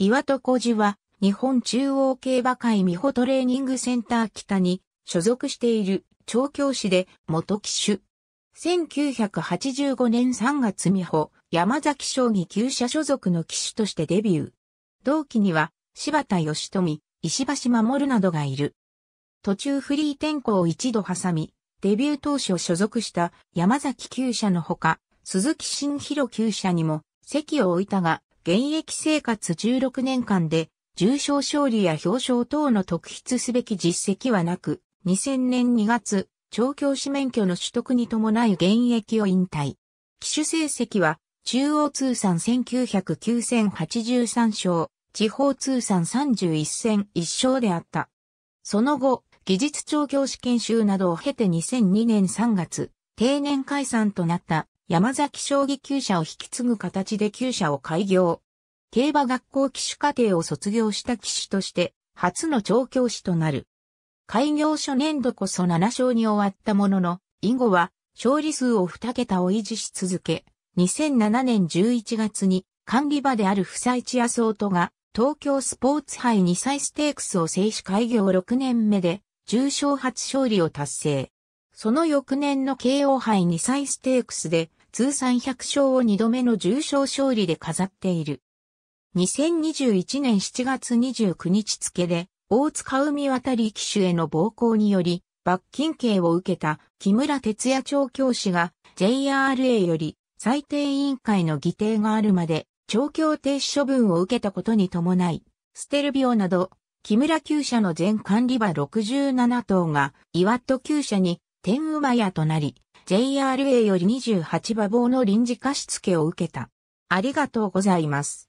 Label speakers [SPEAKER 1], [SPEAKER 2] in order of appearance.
[SPEAKER 1] 岩戸小路は日本中央競馬会美穂トレーニングセンター北に所属している調教師で元騎手。1985年3月美穂、山崎将棋厩舎所属の騎手としてデビュー。同期には柴田義富、石橋守などがいる。途中フリー転向を一度挟み、デビュー当初所属した山崎厩舎のほか、鈴木新弘厩舎にも席を置いたが、現役生活16年間で重賞勝利や表彰等の特筆すべき実績はなく、2000年2月、調教師免許の取得に伴い現役を引退。騎手成績は、中央通算1909戦83勝、地方通算31戦1勝であった。その後、技術調教師研修などを経て2002年3月、定年解散となった山崎将棋厩舎を引き継ぐ形で厩舎を開業。競馬学校騎手課程を卒業した騎手として初の調教師となる。開業初年度こそ7勝に終わったものの、以後は勝利数を2桁を維持し続け、2007年11月に管理場である不採地アソートが東京スポーツ杯2歳ステークスを制し開業6年目で重賞初勝利を達成。その翌年の慶応杯2歳ステークスで通算100勝を2度目の重賞勝利で飾っている。2021年7月29日付で、大塚海渡り騎手への暴行により、罰金刑を受けた木村哲也調教師が JRA より最低委員会の議定があるまで調教停止処分を受けたことに伴い、ステルビオなど、木村厩舎の全管理馬67頭が岩戸厩舎に天馬屋となり、JRA より28馬房の臨時貸付を受けた。ありがとうございます。